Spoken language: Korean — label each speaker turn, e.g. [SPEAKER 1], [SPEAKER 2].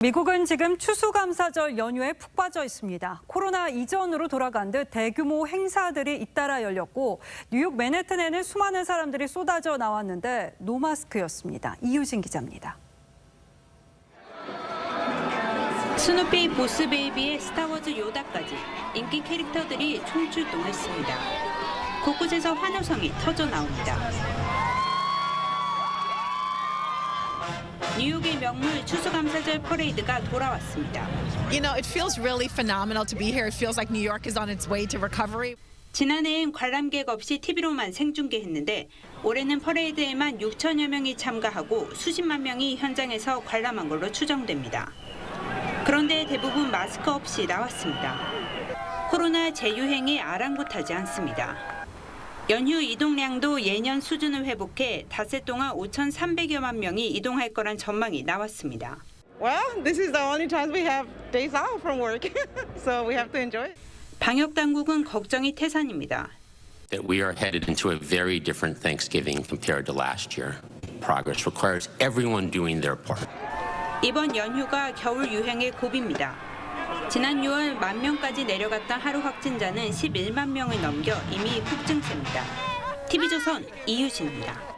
[SPEAKER 1] 미국은 지금 추수감사절 연휴에 푹 빠져 있습니다. 코로나 이전으로 돌아간 듯 대규모 행사들이 잇따라 열렸고 뉴욕 맨해튼에는 수많은 사람들이 쏟아져 나왔는데 노마스크였습니다. 이유진 기자입니다.
[SPEAKER 2] 스누피 보스 베이비의 스타워즈 요다까지 인기 캐릭터들이 총출동했습니다. 곳곳에서 환호성이 터져 나옵니다. 뉴욕의 명물 추수감사절 퍼레이드가 돌아왔습니다.
[SPEAKER 3] You know, it feels really phenomenal to be here. It feels like New York is on its way to recovery.
[SPEAKER 2] 지난해엔 관람객 없이 TV로만 생중계했는데 올해는 퍼레이드에만 6천여 명이 참가하고 수십만 명이 현장에서 관람한 걸로 추정됩니다. 그런데 대부분 마스크 없이 나왔습니다. 코로나 재유행이 아랑곳하지 않습니다. 연휴 이동량도 예년 수준을 회복해 닷새 동안 5,300여만 명이 이동할 거란 전망이 나왔습니다.
[SPEAKER 4] Well, this is the only chance we have days off from work, so we have to enjoy it.
[SPEAKER 2] 방역 당국은 걱정이 태산입니다.
[SPEAKER 5] that we are headed into a very different Thanksgiving compared to last year. Progress requires everyone doing their part.
[SPEAKER 2] 이번 연휴가 겨울 유행의 고비입니다. 지난 6월 만 명까지 내려갔던 하루 확진자는 11만 명을 넘겨 이미 폭증세입니다. TV조선 이유진입니다.